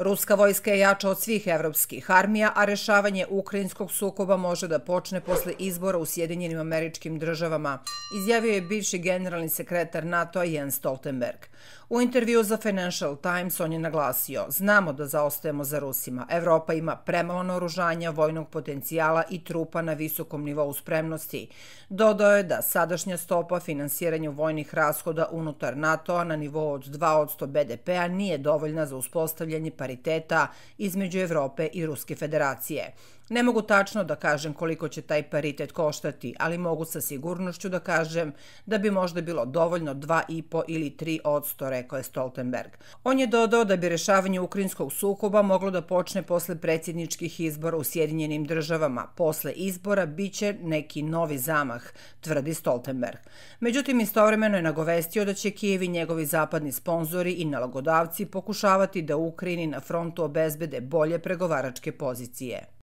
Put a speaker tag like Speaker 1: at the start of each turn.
Speaker 1: Ruska vojska je jača od svih evropskih armija, a rešavanje ukrajinskog sukoba može da počne posle izbora u Sjedinjenim američkim državama, izjavio je bivši generalni sekretar NATO-a Jens Stoltenberg. U intervju za Financial Times on je naglasio, znamo da zaostajemo za Rusima. Evropa ima premalo naoružanja, vojnog potencijala i trupa na visokom nivou spremnosti. Dodao je da sadašnja stopa finansiranja vojnih rashoda unutar NATO-a na nivou od 2% BDP-a nije dovoljna za uspostavljanje pariteta pariteta između Evrope i Ruske federacije. Ne mogu tačno da kažem koliko će taj paritet koštati, ali mogu sa sigurnošću da kažem da bi možda bilo dovoljno 2,5 ili 3 odsto, rekao je Stoltenberg. On je dodao da bi rešavanje ukrinskog sukoba moglo da počne posle predsjedničkih izbora u Sjedinjenim državama. Posle izbora biće neki novi zamah, tvrdi Stoltenberg. Međutim, istovremeno je nagovestio da će Kijevi njegovi zapadni sponzori i nalagodavci pokušavati da Ukrajini na frontu obezbede bolje pregovaračke pozicije.